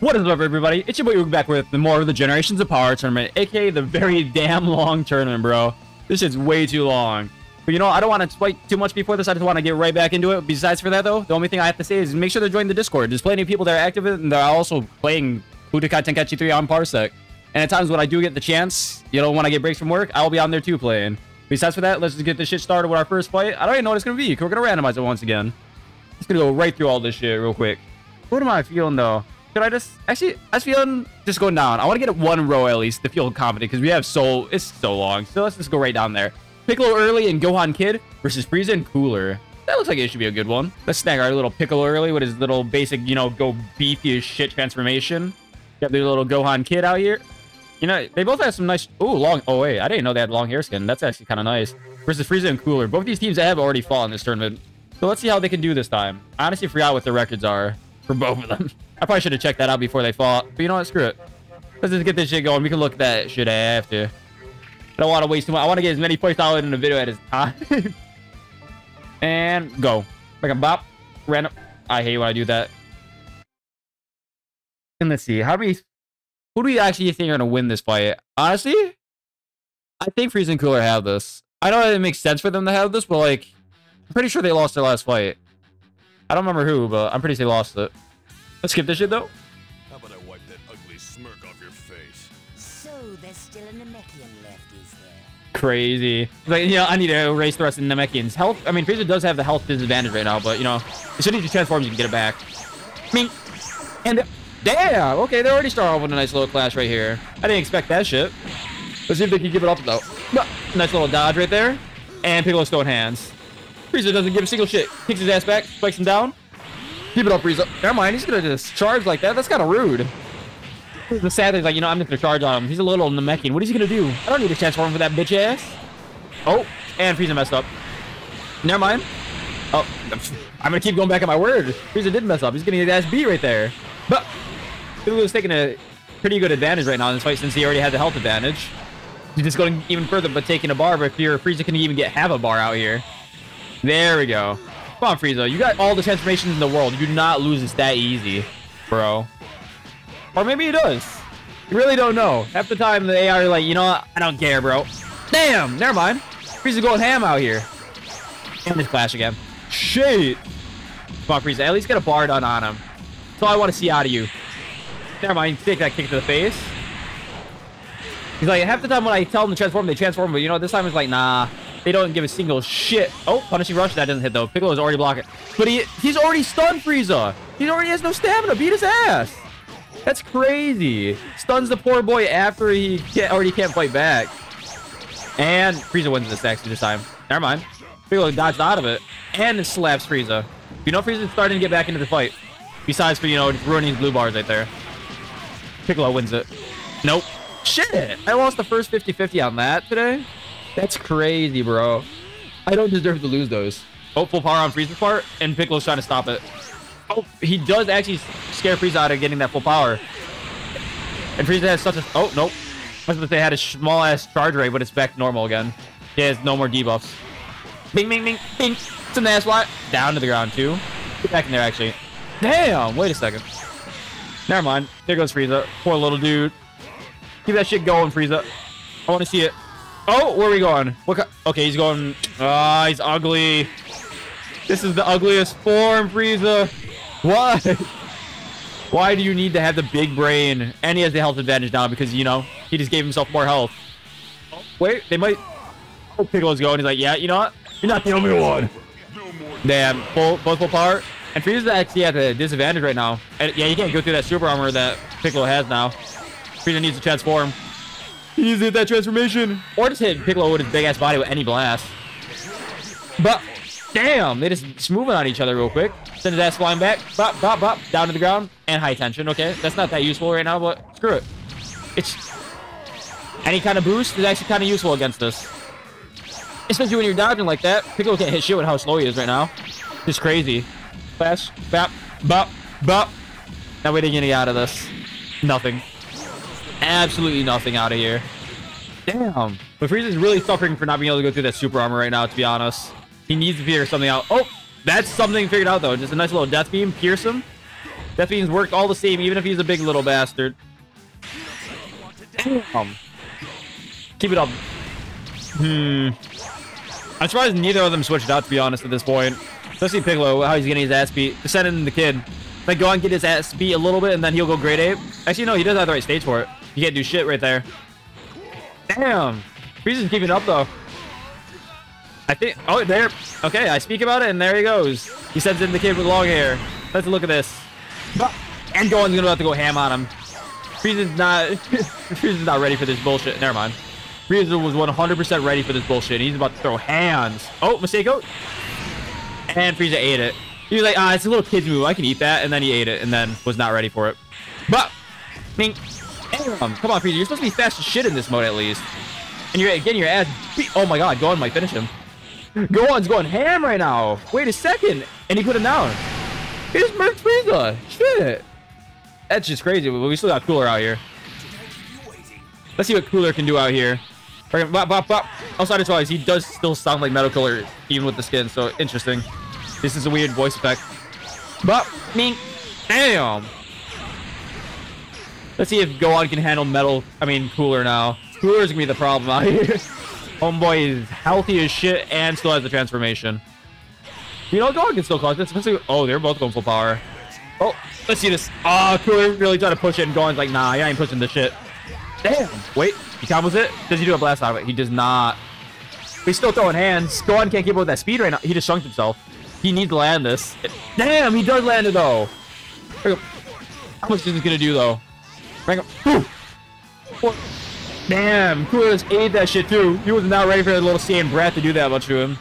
What is up, everybody? It's your boy back with the more of the Generations of Power tournament, aka the very damn long tournament, bro. This is way too long. But you know, I don't want to fight too much before this. I just want to get right back into it. Besides for that, though, the only thing I have to say is make sure to join the Discord. There's plenty of people that are active and they're also playing Budokai Tenkaichi 3 on Parsec. And at times when I do get the chance, you know, when I get breaks from work, I'll be on there too playing. Besides for that, let's just get this shit started with our first fight. I don't even know what it's going to be. We're going to randomize it once again. It's going to go right through all this shit real quick. What am I feeling, though? Could I just... Actually, I was feeling just going down. I want to get one row at least to feel confident because we have so... It's so long. So let's just go right down there. Piccolo early and Gohan Kid versus Frieza and Cooler. That looks like it should be a good one. Let's snag our little Piccolo early with his little basic, you know, go beefy as shit transformation. Got the little Gohan Kid out here. You know, they both have some nice... Oh, long... Oh, wait. I didn't know they had long hair skin. That's actually kind of nice. Versus Frieza and Cooler. Both these teams have already fought in this tournament. So let's see how they can do this time. I honestly forgot what the records are for both of them. I probably should have checked that out before they fought. But you know what? Screw it. Let's just get this shit going. We can look at that shit after. I don't want to waste too much. I want to get as many points out in the video at as time. and go. Like a bop. Random. I hate when I do that. And let's see. How we... Who do we actually think are going to win this fight? Honestly, I think Frieza and Cooler have this. I don't know it makes sense for them to have this, but like... I'm pretty sure they lost their last fight. I don't remember who, but I'm pretty sure they lost it. Let's skip this shit, though. How about I wipe that ugly smirk off your face? So there's still a Namekian left, is there? Crazy. Like, you know, I need to erase the rest of the Namekians. Health, I mean, Frieza does have the health disadvantage right now, but, you know, as soon as he transforms, you can get it back. Mink. And, damn! Okay, they already start off with a nice little clash right here. I didn't expect that shit. Let's see if they can give it up, though. No. Nice little dodge right there. And Piccolo's throwing hands. Frieza doesn't give a single shit. Kicks his ass back, spikes him down. Keep it up, Frieza. Never mind, he's gonna just charge like that. That's kind of rude. The sad thing is, like, you know, I'm just gonna charge on him. He's a little Namekian. What is he gonna do? I don't need to transform for that bitch ass. Oh, and Frieza messed up. Never mind. Oh, I'm gonna keep going back at my word. Frieza did mess up. He's getting his ass beat right there. But Piccolo's taking a pretty good advantage right now in this fight since he already had the health advantage. He's just going even further, but taking a bar. But here, Frieza can even get half a bar out here. There we go. Come on, Frieza. You got all the transformations in the world. You do not lose this that easy, bro. Or maybe he does. You really don't know. Half the time, the AI are like, you know what? I don't care, bro. Damn! Never mind. Frieza going ham out here. And this clash again. Shit! Come on, Frieza. At least get a bar done on him. That's all I want to see out of you. Never mind. Take that kick to the face. He's like, half the time when I tell them to transform, they transform. But you know, this time it's like, nah. They don't give a single shit. Oh, punishing rush. That doesn't hit, though. Piccolo is already blocking. But he he's already stunned Frieza. He already has no stamina. Beat his ass. That's crazy. Stuns the poor boy after he can't, already can't fight back. And Frieza wins this actually this time. Never mind. Piccolo dodged out of it. And slaps Frieza. You know Frieza's starting to get back into the fight. Besides for, you know, ruining blue bars right there. Piccolo wins it. Nope. Shit. I lost the first 50-50 on that today. That's crazy, bro. I don't deserve to lose those. Oh, full power on Frieza's part, and Piccolo's trying to stop it. Oh, he does actually scare Frieza out of getting that full power. And Frieza has such a... Oh, nope. I was going to had a small-ass charge rate, but it's back to normal again. He has no more debuffs. Bing, bing, bing, bing. It's an ass slot. Down to the ground, too. Get back in there, actually. Damn, wait a second. Never mind. There goes Frieza. Poor little dude. Keep that shit going, Frieza. I want to see it. Oh, where are we going? What? Okay, he's going. Ah, he's ugly. This is the ugliest form, Frieza. Why? Why do you need to have the big brain? And he has the health advantage now because, you know, he just gave himself more health. Oh, wait, they might... Oh, Piccolo's going. He's like, yeah, you know what? You're not the only one. Damn, full, both full power. And Frieza's actually at a disadvantage right now. And yeah, you can't go through that super armor that Piccolo has now. Frieza needs to transform. He needs hit that transformation. Or just hit Piccolo with his big ass body with any blast. But, damn, they just, moving on each other real quick. Send his ass flying back. Bop, bop, bop. Down to the ground. And high tension. Okay, that's not that useful right now, but screw it. It's... Any kind of boost is actually kind of useful against this. Especially when you're dodging like that. Piccolo can't hit shit with how slow he is right now. It's crazy. Flash. Bop. Bop. Bop. Now we didn't get out of this? Nothing. Absolutely nothing out of here. Damn. But Frieza's really suffering for not being able to go through that super armor right now, to be honest. He needs to figure something out. Oh, that's something figured out, though. Just a nice little death beam. Pierce him. Death Beams work all the same, even if he's a big little bastard. Damn. Keep it up. Hmm. I'm surprised neither of them switched out, to be honest, at this point. Especially Piccolo, how he's getting his ass beat. Sending the kid. Like, go on, get his ass beat a little bit, and then he'll go Great Ape. Actually, no, he doesn't have the right stage for it. You can't do shit right there. Damn. Frieza's keeping up, though. I think... Oh, there. Okay, I speak about it, and there he goes. He sends in the kid with long hair. Let's look at this. And Gohan's gonna have to go ham on him. Frieza's not... Frieza's not ready for this bullshit. Never mind. Frieza was 100% ready for this bullshit. He's about to throw hands. Oh, mistake Masenko. And Frieza ate it. He was like, ah, it's a little kid's move. I can eat that. And then he ate it and then was not ready for it. But, Mink, damn. Come on, Frieza. You're supposed to be fast as shit in this mode at least. And you're getting your ass beat. Oh my god, Gohan might finish him. Gohan's going ham right now. Wait a second. And he put him down. Here's murked Frieza. Shit. That's just crazy. But we still got Cooler out here. Let's see what Cooler can do out here. Bop, bop, bop. Also, I just realized he does still sound like Metal Cooler, even with the skin, so interesting. This is a weird voice effect. Bop, mink, damn. Let's see if Gohan can handle Metal, I mean, Cooler now. Cooler's gonna be the problem out here. Homeboy is healthy as shit and still has the transformation. You know, Gohan can still cause this. Oh, they're both going full power. Oh, let's see this. Oh, Cooler really trying to push it, and Gohan's like, nah, I ain't pushing this shit. Damn. Wait, he combos it? Does he do a blast out of it? He does not. He's still throwing hands. Gohan can't keep up with that speed right now. He just shrunk himself. He needs to land this. Damn, he does land it though. How much is this gonna do though? Bring him. Damn, Cooler ate that shit too. He was not ready for the little Saiyan breath to do that much to him.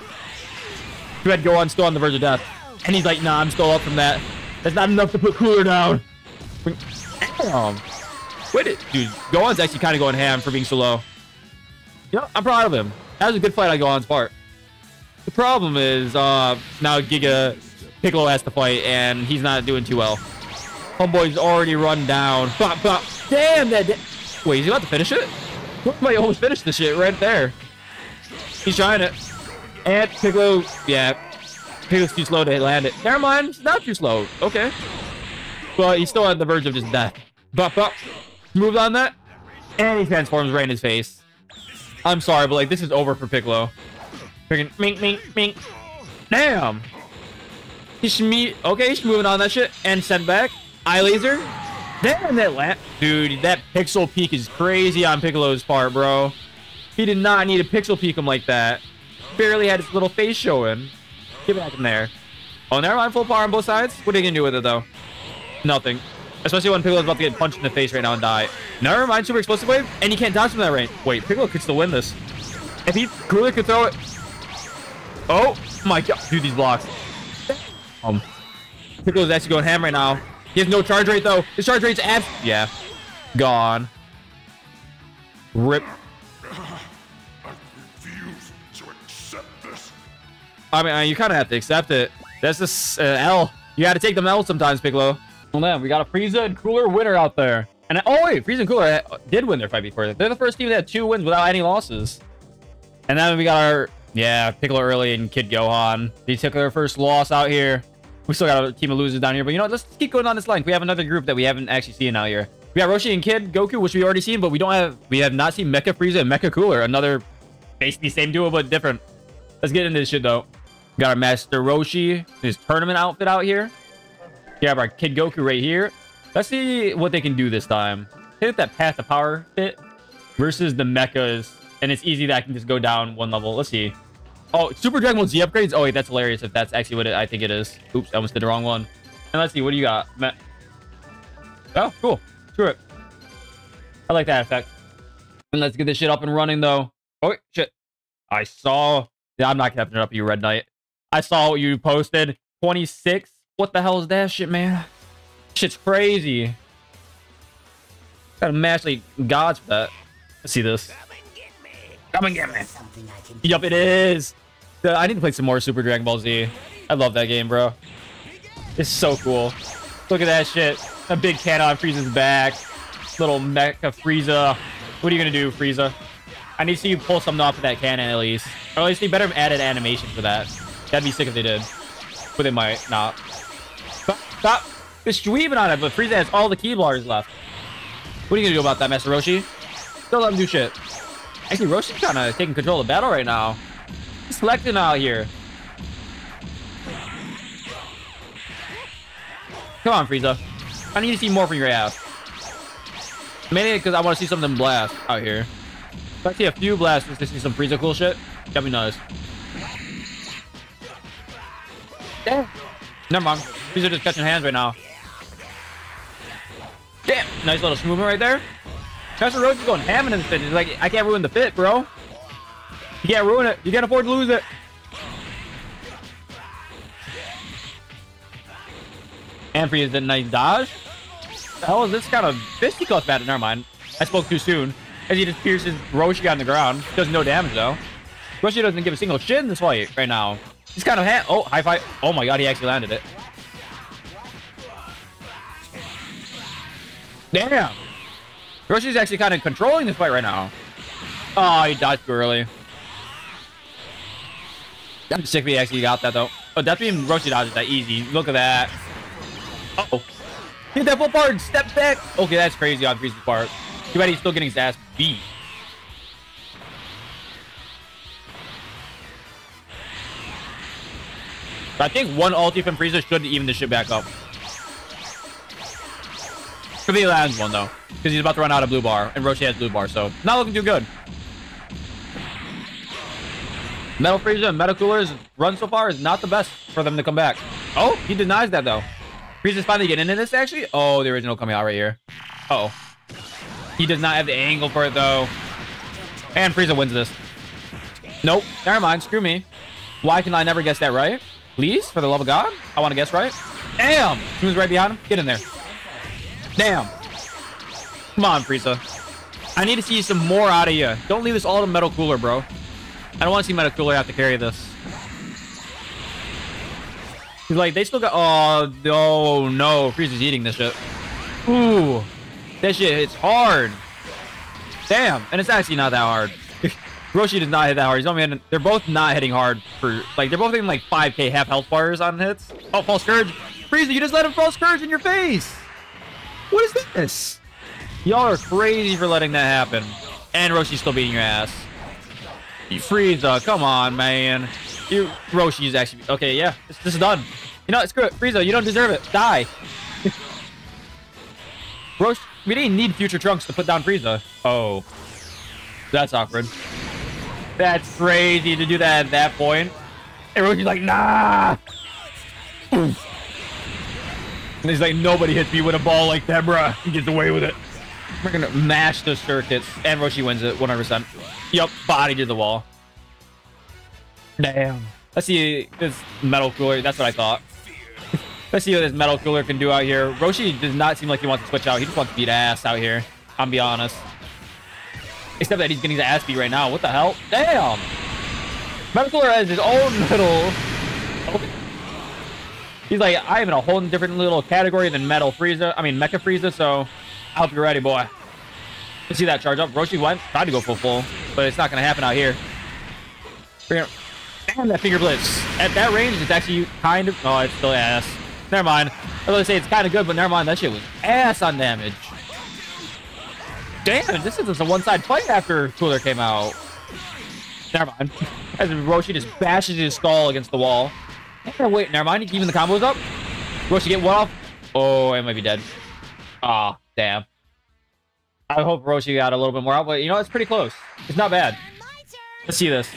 Too bad Gohan still on the verge of death. And he's like, nah, I'm still up from that. That's not enough to put Cooler down. Damn. Wait, dude, Gohan's actually kind of going ham for being so low. You know, I'm proud of him. That was a good fight on Gohan's part. The problem is, uh, now Giga Piccolo has to fight, and he's not doing too well. Homeboy's already run down. Bop, bop. Damn, that... Wait, is he about to finish it? Might almost finished the shit right there. He's trying it. And Piccolo, yeah. Piccolo's too slow to land it. Never mind, not too slow. Okay. But he's still on the verge of just death. Bop, bop moved on that, and he transforms right in his face. I'm sorry, but like this is over for Piccolo. Freaking mink, mink, mink. Damn. He's me. Okay, he's moving on that shit and sent back. Eye laser. Damn that lamp, dude. That pixel peak is crazy on Piccolo's part, bro. He did not need a pixel peek him like that. Barely had his little face showing. Get back in there. Oh, never mind. Full power on both sides. What are you gonna do with it though? Nothing. Especially when Piccolo's about to get punched in the face right now and die. Never mind, super explosive wave, and you can't dodge from that range. Wait, Piccolo could still win this. If he Cooler could throw it. Oh my god, dude, these blocks. Um, Piccolo's actually going ham right now. He has no charge rate though. His charge rate's abs. Yeah, gone. Rip. I mean, uh, you kind of have to accept it. That's this uh, L. You got to take them L sometimes, Piccolo. Well, then we got a Frieza and Cooler winner out there. And oh wait, Frieza and Cooler did win their fight before. They're the first team that had two wins without any losses. And then we got our yeah Piccolo early and Kid Gohan. They took their first loss out here. We still got a team of losers down here, but you know what? Let's keep going on this line. We have another group that we haven't actually seen out here. We got Roshi and Kid Goku, which we already seen, but we don't have we have not seen Mecha Frieza and Mecha Cooler. Another basically same duo but different. Let's get into this shit though. We got our Master Roshi, his tournament outfit out here. We have our Kid Goku right here. Let's see what they can do this time. Hit that Path of Power fit versus the mechas. And it's easy that I can just go down one level. Let's see. Oh, Super Dragon Ball Z upgrades? Oh, wait, that's hilarious if that's actually what it, I think it is. Oops, I almost did the wrong one. And let's see, what do you got? Me oh, cool. Screw it. I like that effect. And let's get this shit up and running, though. Oh, wait, shit. I saw... Yeah, I'm not catching up, you Red Knight. I saw what you posted. 26 what the hell is that shit, man? Shit's crazy. Gotta match like gods for that. Let's see this. Come and get me. Yup, it is. I need to play some more Super Dragon Ball Z. I love that game, bro. It's so cool. Look at that shit. A big cannon on Frieza's back. Little mecha Frieza. What are you gonna do, Frieza? I need to see you pull something off of that cannon at least. Or at least they better have added animation for that. That'd be sick if they did. But they might not. Stop. It's Dweebing on it, but Frieza has all the Ki bars left. What are you gonna do about that, Master Roshi? Don't let him do shit. Actually, Roshi's kind of taking control of the battle right now. He's selecting out here. Come on, Frieza. I need to see more from your ass. Mainly because I want to see something blast out here. If I see a few blasts just to see some Frieza cool shit, that'd be nice. Damn. Never mind. Frieza just catching hands right now. Damn. Nice little movement right there. Master Roshi is going ham in this fit. He's like, I can't ruin the fit, bro. You can't ruin it. You can't afford to lose it. For you, the nice dodge. The hell is this kind of fisticuffs bad? Never mind. I spoke too soon. As he just pierces Roshi on the ground. Does no damage though. Roshi doesn't give a single shit in this fight right now. He's kind of ha oh high five. Oh my god, he actually landed it. Damn. Roshi's actually kind of controlling this fight right now. Oh, he dodged too early. I'm sick if he actually got that though. Oh, that's being Roshi dodges that easy. Look at that. Uh oh. Hit that full part. Step back. Okay, that's crazy on Frieza's part. Too bad he's still getting his ass beat. I think one ulti from Frieza should even the shit back up. Could be last one though, because he's about to run out of blue bar, and Roshi has blue bar, so not looking too good. Metal Frieza and Metal Cooler's run so far is not the best for them to come back. Oh, he denies that though. Frieza's finally getting into this actually. Oh, the original coming out right here. Uh oh. He does not have the angle for it though. And Frieza wins this. Nope. Never mind. Screw me. Why can I never guess that right? Please, for the love of God. I want to guess right. Damn. Who's right behind him? Get in there. Damn. Come on, Frieza. I need to see some more out of you. Don't leave this all to Metal Cooler, bro. I don't want to see Metal Cooler have to carry this. He's like, they still got... Oh, oh no. Frieza's eating this shit. Ooh. That shit hits hard. Damn. And it's actually not that hard. Roshi does not hit that hard. He's only hitting, they're both not hitting hard for... Like, they're both hitting like 5k half health bars on hits. Oh, false Scourge. Frieza, you just let him false Scourge in your face. What is this? Y'all are crazy for letting that happen. And Roshi's still beating your ass. You Frieza, come on, man. You Roshi's actually okay. Yeah, this, this is done. You know, screw it, Frieza. You don't deserve it. Die. Roshi, we didn't need future trunks to put down Frieza. Oh, that's awkward. That's crazy to do that at that point. And Roshi's like, nah. and he's like, nobody hits me with a ball like that, bruh. He gets away with it. We're gonna mash the circuits, and Roshi wins it 100%. Yup, body to the wall. Damn. Let's see this metal cooler. That's what I thought. Let's see what this metal cooler can do out here. Roshi does not seem like he wants to switch out. He just wants to beat ass out here. I'm be honest. Except that he's getting his ass beat right now. What the hell? Damn. Metal cooler has his own little. He's like, I am in a whole different little category than Metal Frieza. I mean, Mecha Frieza. So, I hope you're ready, boy. Let's see that charge up. Roshi went, tried to go full full, but it's not going to happen out here. Damn, that finger blitz. At that range, it's actually kind of... Oh, it's still ass. Never mind. I was going to say it's kind of good, but never mind. That shit was ass on damage. Damn, this is a one-side fight after Cooler came out. Never mind. As Roshi just bashes his skull against the wall. Wait, never mind. He's keeping the combos up. Roshi get one off. Oh, I might be dead. Ah, damn. I hope Roshi got a little bit more out, but you know, it's pretty close. It's not bad. Let's see this.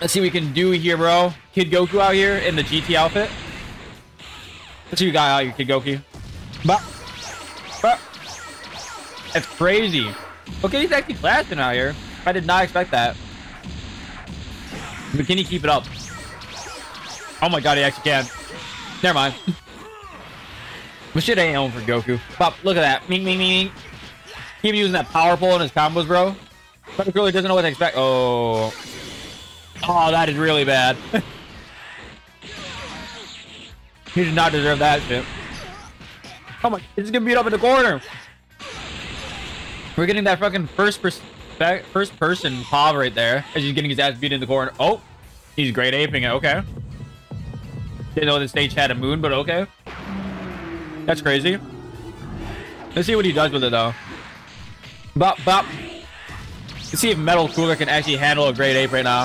Let's see what we can do here, bro. Kid Goku out here in the GT outfit. Let's see what you got out here, Kid Goku. But, but, that's crazy. Okay, he's actually blasting out here. I did not expect that. But can he keep it up? Oh my god, he actually can. Never mind. But shit ain't home for Goku. Pop, look at that. Ming, ming, ming, ming. Keep using that power in his combos, bro. But really doesn't know what to expect. Oh. Oh, that is really bad. he did not deserve that shit. Oh my, he's gonna beat up in the corner. We're getting that fucking first person, first person Pav right there as he's getting his ass beat in the corner. Oh, he's great aping it. Okay. Didn't know the stage had a moon, but okay. That's crazy. Let's see what he does with it, though. Bop, bop. Let's see if Metal Cooler can actually handle a Great Ape right now.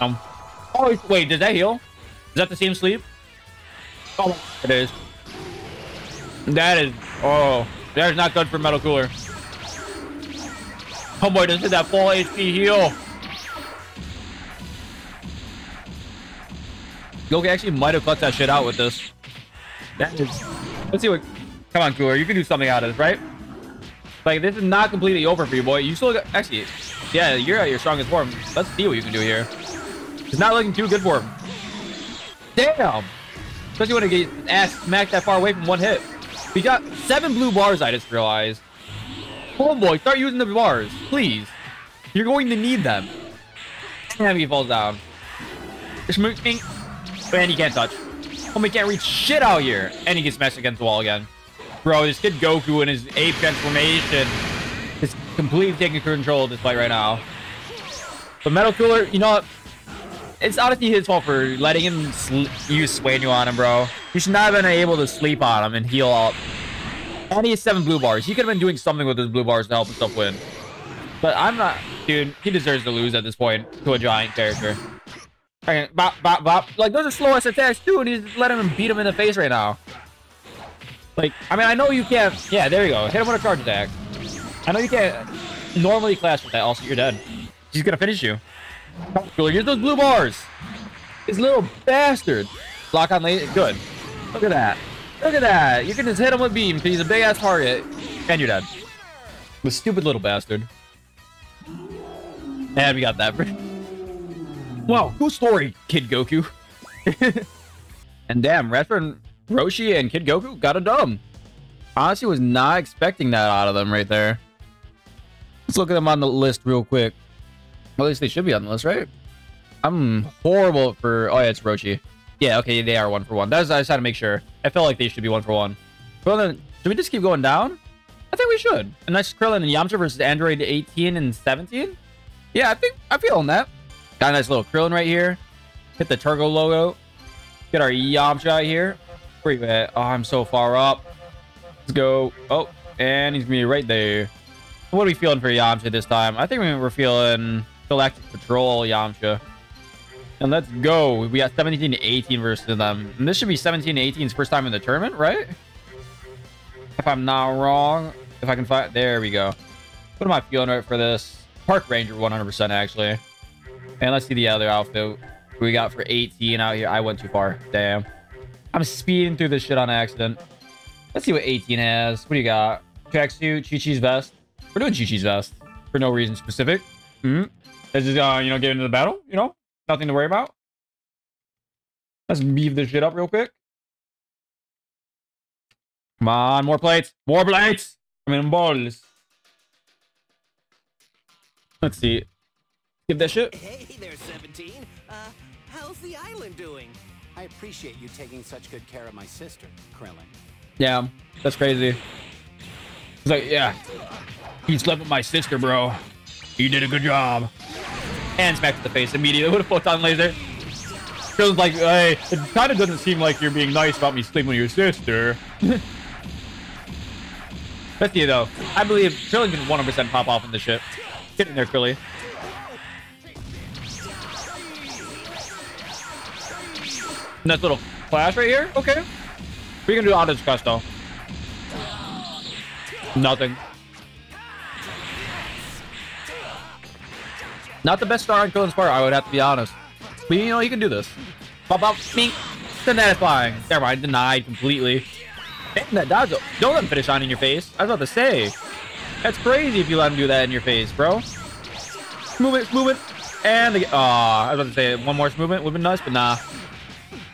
Um, oh, wait, does that heal? Is that the same sleep? Oh, it is. That is... Oh, that is not good for Metal Cooler. Oh Homeboy doesn't that full HP heal. Yogi actually might have clutched that shit out with this. That is... Let's see what... Come on, Cooler. You can do something out of this, right? Like, this is not completely over for you, boy. You still got... Actually, yeah, you're at your strongest form. Let's see what you can do here. It's not looking too good for him. Damn! Especially when it gets ass smacked that far away from one hit. We got seven blue bars, I just realized. Homeboy, start using the bars, please. You're going to need them. And he falls down. And he can't touch. Homie can't reach shit out here. And he gets smashed against the wall again. Bro, this kid Goku and his ape transformation is completely taking control of this fight right now. But Metal Cooler, you know what? It's honestly his fault for letting him use Sueño on him, bro. He should not have been able to sleep on him and heal up. And he has seven blue bars. He could have been doing something with his blue bars to help himself win. But I'm not... Dude, he deserves to lose at this point to a giant character. Bop, bop, bop. Like, those are slow-ass attacks, too, and he's letting him beat him in the face right now. Like, I mean, I know you can't... Yeah, there you go. Hit him with a charge attack. I know you can't normally clash with that. Also, you're dead. He's gonna finish you. Use those blue bars. This little bastard. Lock on late. Good. Look at that. Look at that. You can just hit him with beam because he's a big ass target. And you're dead. The stupid little bastard. And we got that. wow, cool story, Kid Goku. and damn, Redford, Roshi, and Kid Goku got a dumb. Honestly, was not expecting that out of them right there. Let's look at them on the list real quick. Well, at least they should be on the list, right? I'm horrible for... Oh, yeah, it's Roshi. Yeah, okay, they are one for one. That's I just had to make sure. I felt like they should be one for one. Well, then, should we just keep going down? I think we should. A nice Krillin and Yamcha versus Android 18 and 17? Yeah, I think I'm feeling that. Got a nice little Krillin right here. Hit the Turbo logo. Get our Yamcha here. Where you at? Oh, I'm so far up. Let's go. Oh, and he's gonna be right there. What are we feeling for Yamcha this time? I think we're feeling Galactic Patrol Yamcha. And let's go. We got 17 to 18 versus them. And this should be 17 to 18's first time in the tournament, right? If I'm not wrong. If I can find... There we go. What am I feeling right for this? Park Ranger 100% actually. And let's see the other outfit we got for 18 out here. I went too far. Damn. I'm speeding through this shit on accident. Let's see what 18 has. What do you got? Tracksuit, Chi-Chi's vest. We're doing Chi-Chi's vest. For no reason specific. Mm -hmm. Let's just, uh, you know, get into the battle, you know? Nothing to worry about. Let's beef this shit up real quick. Come on, more plates. More plates! I mean, balls. Let's see. Give that shit. Hey there, 17. Uh, how's the island doing? I appreciate you taking such good care of my sister, Krillin. Yeah, that's crazy. He's like, yeah. He slept with my sister, bro. You did a good job. Hands back to the face immediately with a photon laser. Feels like, hey, it kind of doesn't seem like you're being nice about me sleeping with your sister. Let's see, though. I believe Krillin can 100% pop off in this shit. Get in there, Krilly. Nice little flash right here. Okay. We can do auto discuss, though. Nothing. Not the best star in Krillin's part, I would have to be honest. But you know, you can do this. Pop up, mink, flying. Never mind, denied completely. And that dodge, don't let him finish on in your face. I was about to say. That's crazy if you let him do that in your face, bro. Move it, move it. And the, oh, I was about to say one more movement would have been nice, but nah.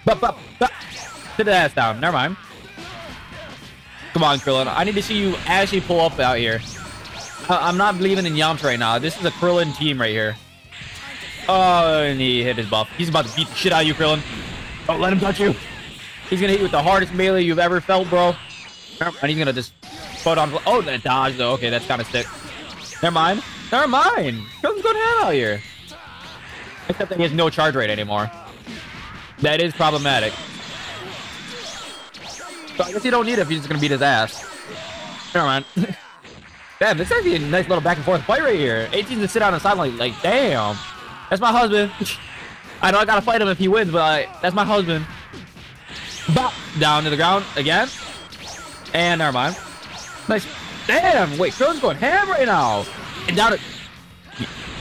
But, but. Sit the ass down. Never mind. Come on, Krillin. I need to see you actually pull up out here. I'm not believing in Yamcha right now. This is a Krillin team right here. Oh, and he hit his buff. He's about to beat the shit out of you, Krillin. Don't let him touch you. He's gonna hit you with the hardest melee you've ever felt, bro. And he's gonna just put on. Oh, that dodge though. Okay, that's kind of sick. Never mind. Never mind. Krillin's going ham out here. Except that he has no charge rate anymore. That is problematic. So I guess you don't need it if you're just gonna beat his ass. Never mind. Damn, this is actually a nice little back and forth fight right here. 18 to sit on the sideline like, damn. That's my husband. I know I gotta fight him if he wins, but that's my husband. Bop! Down to the ground again. And never mind. Nice. Damn! Wait, Krillin's going ham right now. And down it.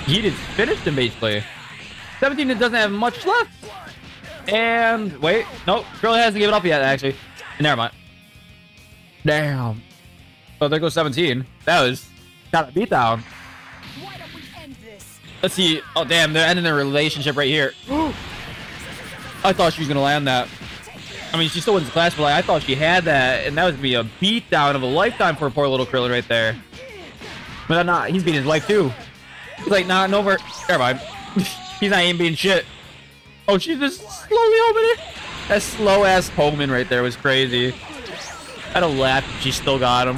He just finished him basically. 17 doesn't have much left. And wait, nope. Krillin hasn't given up yet, actually. Never mind. Damn. Oh, there goes 17. That was of a beatdown. Why don't we end this? Let's see. Oh, damn. They're ending their relationship right here. I thought she was going to land that. I mean, she still wins the class, but like, I thought she had that, and that to be a beatdown of a lifetime for a poor little Krillin right there. But I'm not. He's beating his wife, too. He's like, nah, no. Never mind. He's not even being shit. Oh, she's just slowly opening it. That slow ass Homan right there was crazy. I had a laugh. She still got him.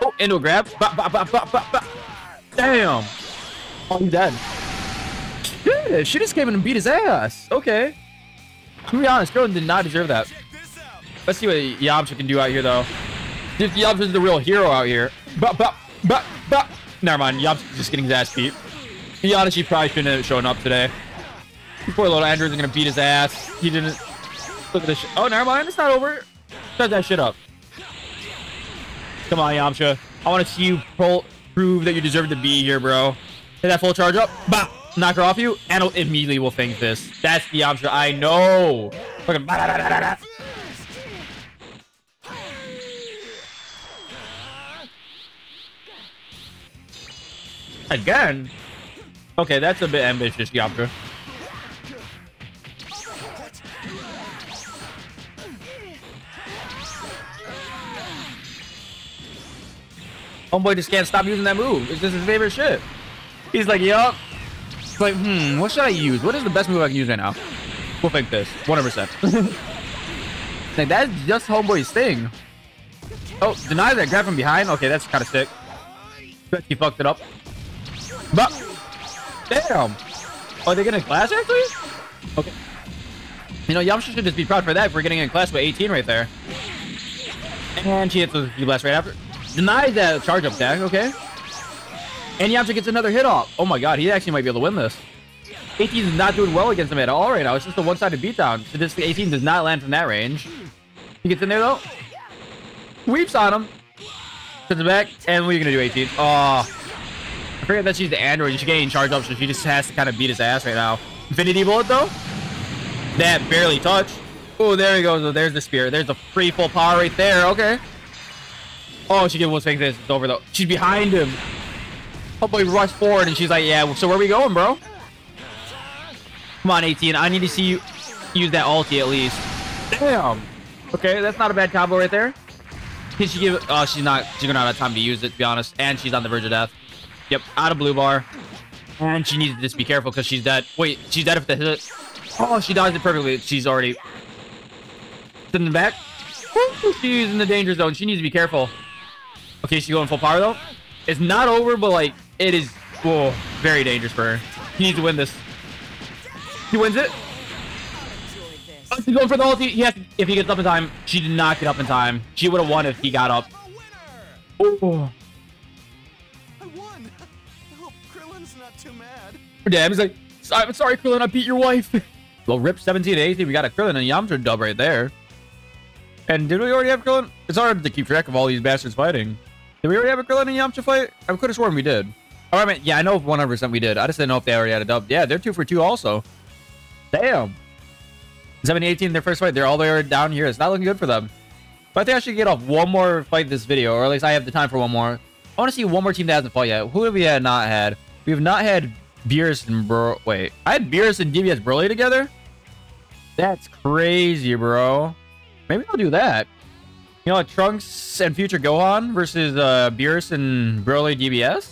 Oh, into a grab. Bop, bop, bop, bop, bop, bop. Damn. Oh, he's dead. Shit, she just came in and beat his ass. Okay. To be honest, Jordan did not deserve that. Let's see what Yamcha can do out here, though. If Yamcha's the real hero out here. Bop, bop, bop, bop. Never mind. Yamcha's just getting his ass beat. To be honest, he probably shouldn't have shown up today. Poor little Andrew's gonna beat his ass. He didn't. Look at this. Oh, never mind. It's not over. Shut that shit up. Come on, Yamcha. I want to see you pro prove that you deserve to be here, bro. Hit that full charge up. Bah! Knock her off you, and it immediately Wolf Fang Fist. That's the Yamcha I know. Fucking ba -da -da -da -da. Again? Okay, that's a bit ambitious, Yamcha. Homeboy just can't stop using that move. It's just his favorite shit. He's like, yup. He's like, hmm, what should I use? What is the best move I can use right now? Wolf Fang Fist. 100%. like, that's just Homeboy's thing. Oh, deny that grab from behind? Okay, that's kind of sick. Bet He fucked it up. But, damn. Oh, they're getting class actually? Okay. You know, Yamcha should just be proud for that for getting in class with 18 right there. And she hits the blast right after. Denies that charge up tag, okay. And Yamcha gets another hit off. Oh my god, he actually might be able to win this. 18 is not doing well against him at all right now. It's just a one-sided beatdown. So this 18 does not land from that range. He gets in there though. Weeps on him. Sends it back. And what are you gonna do, 18? Oh. I forget that she's the android. She's getting charged up, so she just has to kind of beat his ass right now. Infinity Bullet though? That barely touched. Oh, there he goes. There's the spear. There's the free full power right there. Okay. Oh, she gave one fake this. It's over though. She's behind him. Hopefully rush forward and she's like, yeah, so where are we going, bro? Come on, 18. I need to see you use that ulti at least. Damn. Okay, that's not a bad combo right there. Can she give Oh, she's not. She's gonna have time to use it, to be honest. And she's on the verge of death. Yep, out of blue bar. And she needs to just be careful because she's dead. Wait, she's dead if the hit. Oh, she dodged it perfectly. She's already in the back. She's in the danger zone. She needs to be careful. Okay, she's going full power though. It's not over, but like it is whoa, very dangerous for her. He needs to win this. He wins it. Oh, she's going for the ulti. He has to, if he gets up in time. She did not get up in time. She would have won if he got up. Oh, I won. I hope Krillin's not too mad. damn. He's like, I'm sorry, Krillin. I beat your wife. well, rip 17 to 18. We got a Krillin and Yamcha dub right there. And did we already have Krillin? It's hard to keep track of all these bastards fighting. Did we already have a Krillin and Yamcha fight? I could have sworn we did. Oh, I mean, yeah, I know 100% we did. I just didn't know if they already had a dub. Yeah, they're two for two also. Damn. 17, 18, their first fight. They're all the way down here. It's not looking good for them. But I think I should get off one more fight this video, or at least I have the time for one more. I want to see one more team that hasn't fought yet. Who have we had not had? We have not had Beerus and Bro. Wait, I had Beerus and DBS Broly together? That's crazy, bro. Maybe I'll do that. You know, Trunks and Future Gohan versus uh, Beerus and Broly DBS?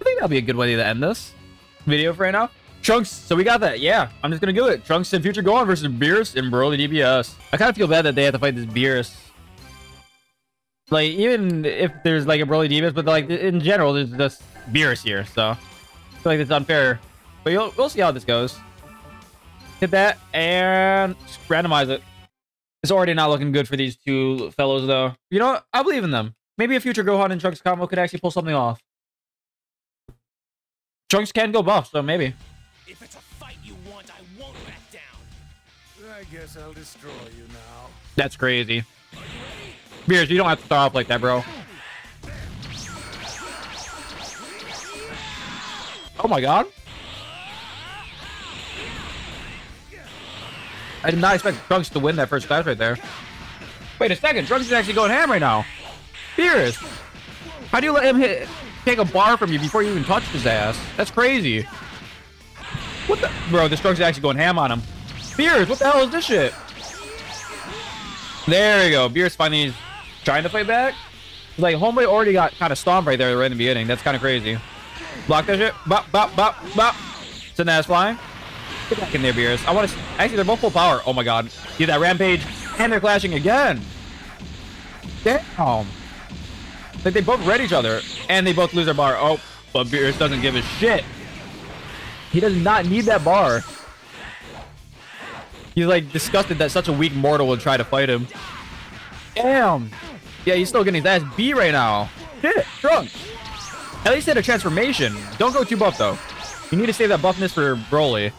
I think that'll be a good way to end this video for right now. Trunks, so we got that. Yeah, I'm just gonna do it. Trunks and Future Gohan versus Beerus and Broly DBS. I kind of feel bad that they have to fight this Beerus. Like, even if there's like a Broly DBS, but like in general, there's just Beerus here, so I feel like it's unfair. But we'll see how this goes. Hit that and randomize it. It's already not looking good for these two fellows, though. You know what? I believe in them. Maybe a future Gohan and Trunks combo could actually pull something off. Trunks can go buff, so maybe. If it's a fight you want, I won't back down. I guess I'll destroy you now. That's crazy. Beers, you don't have to throw up like that, bro. Oh my god. I did not expect Trunks to win that first class right there. Wait a second, Trunks is actually going ham right now. Beers, how do you let him hit, take a bar from you before you even touch his ass? That's crazy. What the? Bro, this Trunks is actually going ham on him. Beers, what the hell is this shit? There you go. Beers finally trying to fight back. Like, Homeboy already got kind of stomped right there right in the beginning. That's kind of crazy. Block that shit. Bop, bop, bop, bop. Send that flying. Get back in there, Beers. I want to... Actually, they're both full power. Oh, my God. Get that Rampage. And they're clashing again. Damn. Like, they both read each other. And they both lose their bar. Oh, but Beers doesn't give a shit. He does not need that bar. He's like disgusted that such a weak mortal would try to fight him. Damn. Yeah, he's still getting his ass beat right now. Shit, drunk. At least he had a transformation. Don't go too buff though. You need to save that buffness for Broly.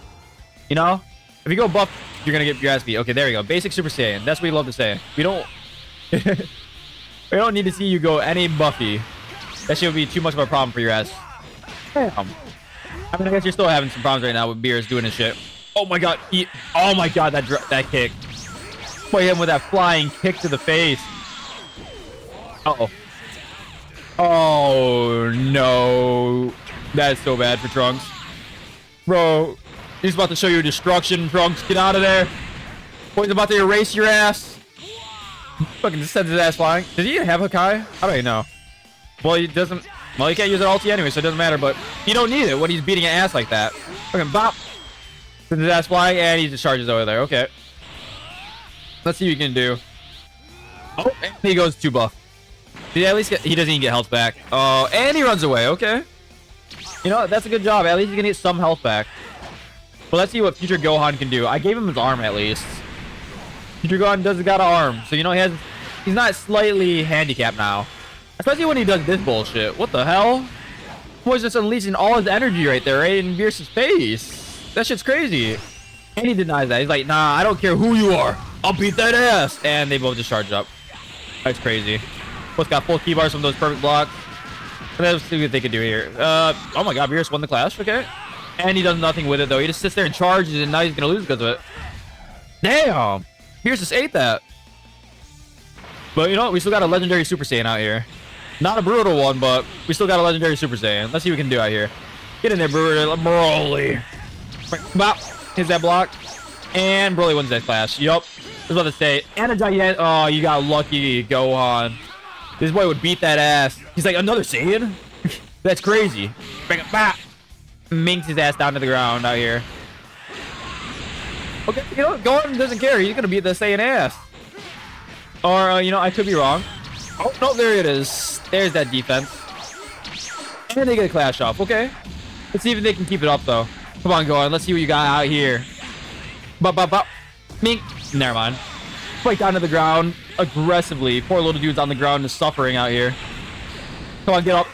You know? If you go buff, you're gonna get your ass beat. Okay, there you go. Basic Super Saiyan. That's what we love to say. We don't We don't need to see you go any buffy. That shit would be too much of a problem for your ass. Damn. I mean, I guess you're still having some problems right now with Beers doing his shit. Oh my god. He, oh my god, that dr- that kick. Boy, him with that flying kick to the face. Uh oh. Oh no. That is so bad for Trunks. Bro, he's about to show you destruction, Trunks. Get out of there. Boy's about to erase your ass. Fucking just sends his ass flying. Did he even have Hakai? I don't even know. Well, he doesn't. Well, he can't use an ulti anyway, so it doesn't matter. But he don't need it when he's beating an ass like that. Fucking bop. Sends his ass flying, and he just charges over there. Okay. Let's see what you can do. Oh, and he goes two buff. Did he at least get? He doesn't even get health back. Oh, and he runs away. Okay. You know what? That's a good job. At least he's gonna get some health back. But let's see what future Gohan can do. I gave him his arm at least. Future Gohan does got an arm, so you know he has. He's not slightly handicapped now. Especially when he does this bullshit. What the hell? Boy's just unleashing all his energy right there, right in Beerus' face. That shit's crazy. And he denies that. He's like, nah, I don't care who you are. I'll beat that ass. And they both just charge up. That's crazy. Both got full Ki bars from those perfect blocks. Let's see what they can do here. Uh, oh my god, Beerus won the clash. Okay. And he does nothing with it, though. He just sits there and charges, and now he's going to lose because of it. Damn. Beerus just ate that. But you know what? We still got a legendary Super Saiyan out here. Not a brutal one, but we still got a legendary Super Saiyan. Let's see what we can do out here. Get in there, brutal Broly. Bop. Hits that block. And Broly wins that clash. Yup. I was about to say. And a giant. Oh, you got lucky, Gohan. This boy would beat that ass. He's like, another Saiyan? That's crazy. It back. Minks his ass down to the ground out here. Okay, you know, Gohan doesn't care. He's gonna beat the Saiyan ass. Or, uh, you know, I could be wrong. Oh, no, there it is. There's that defense. And they get a clash off. Okay. Let's see if they can keep it up, though. Come on, Gohan. Let's see what you got out here. Bop, bop, bop. Mink. Never mind. Right down to the ground aggressively. Poor little dude's on the ground is suffering out here. Come on, get up.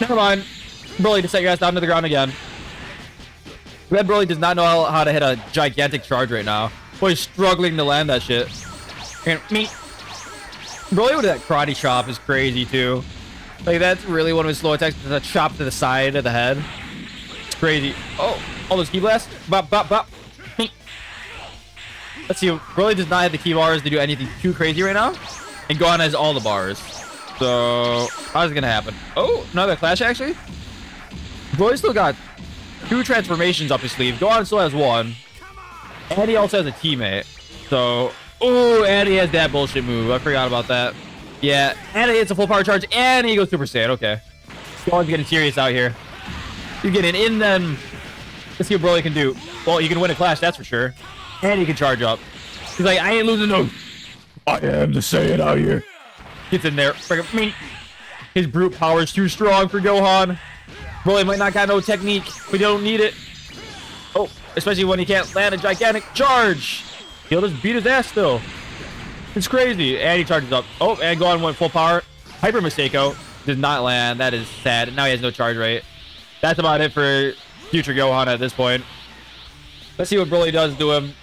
Never mind. Broly, just set your ass down to the ground again. Red Broly does not know how, how to hit a gigantic charge right now. Boy's struggling to land that shit. And me. Broly with that karate chop is crazy too. Like that's really one of his slow attacks. The chop to the side of the head. It's crazy. Oh, all those Ki blasts. Bop, bop, bop. Let's see. Broly does not have the Ki bars to do anything too crazy right now. And Gohan has all the bars. So, how's it gonna happen? Oh, another clash actually? Broly still got two transformations up his sleeve. Gohan still has one. And he also has a teammate. So, oh, and he has that bullshit move. I forgot about that. Yeah, and he hits a full power charge, and he goes Super Saiyan. Okay. Gohan's getting serious out here. He's getting in then. Let's see what Broly can do. Well, you can win a clash, that's for sure. And he can charge up. He's like, I ain't losing no. I am the Saiyan out here. Gets in there. Me. His brute power is too strong for Gohan. Broly might not got no technique. We don't need it. Oh, especially when he can't land a gigantic charge. He'll just beat his ass still. It's crazy. And he charges up. Oh, and Gohan went full power. Hyper Mistako did not land. That is sad. Now he has no charge rate. That's about it for future Gohan at this point. Let's see what Broly does to him.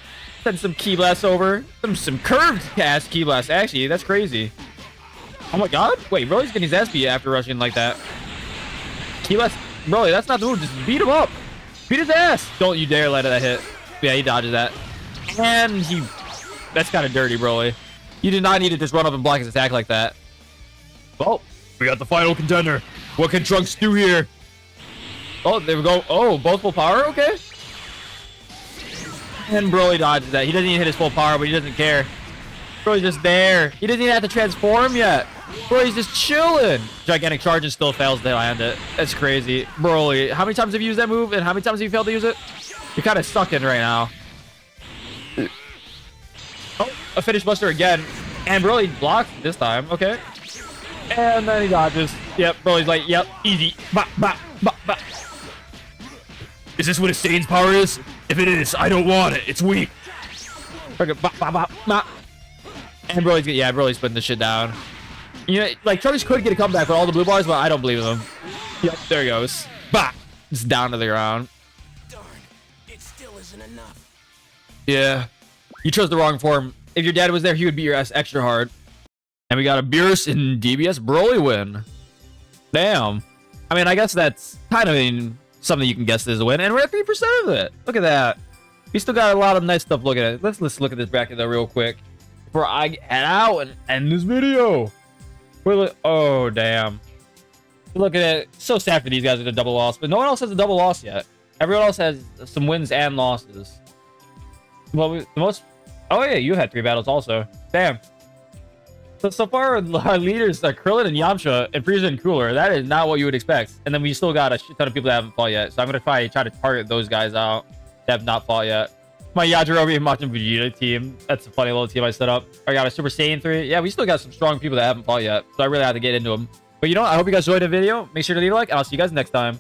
Send some Ki Blasts over. Some, some curved cast Ki Blasts. Actually, that's crazy. Oh my god. Wait, Broly's getting his ass beat after rushing like that. Ki Blast. Broly, that's not the move. Just beat him up. Beat his ass. Don't you dare let that hit. Yeah, he dodges that. And he... That's kind of dirty, Broly. You did not need to just run up and block his attack like that. Well, we got the final contender. What can Trunks do here? Oh, there we go. Oh, both full power? Okay. And Broly dodges that. He doesn't even hit his full power, but he doesn't care. Broly's just there. He doesn't even have to transform yet. Broly's just chilling. Gigantic charge and still fails to land it. That's crazy. Broly, how many times have you used that move? And how many times have you failed to use it? You're kind of stuck in right now. Oh, a finish buster again. And Broly blocks this time. Okay. And then he dodges. Yep, Broly's like, yep, easy. Bah, bah, bah, bah. Is this what his Saiyajin's power is? If it is, I don't want it. It's weak. Okay, bah, bah, bah, bah. And Broly's, yeah, Broly's putting this shit down. You know, like, Trunks could get a comeback with all the blue bars, but I don't believe him. Yep, there he goes. Bah! It's down to the ground. Darn, it still isn't enough. Yeah. You chose the wrong form. If your dad was there, he would beat your ass extra hard. And we got a Beerus and DBS Broly win. Damn. I mean, I guess that's kind of in something you can guess is a win. And we're at 3% of it. Look at that. We still got a lot of nice stuff looking at. it. Let's let's look at this bracket though real quick. Before I head out and end this video. Oh damn. Look at it. So sad for these guys with a double loss, but no one else has a double loss yet. Everyone else has some wins and losses. Well, we, the most. Oh yeah, you had three battles also. Damn. So so far, our leaders are Krillin and Yamcha and Frieza and Cooler. That is not what you would expect. And then we still got a shit ton of people that haven't fought yet. So I'm gonna try try to target those guys out that have not fought yet. My Yajirobe and Majin Vegeta team. That's a funny little team I set up. I got a Super Saiyan 3. Yeah, we still got some strong people that haven't fought yet. So I really had to get into them. But you know? I hope you guys enjoyed the video. Make sure to leave a like, and I'll see you guys next time.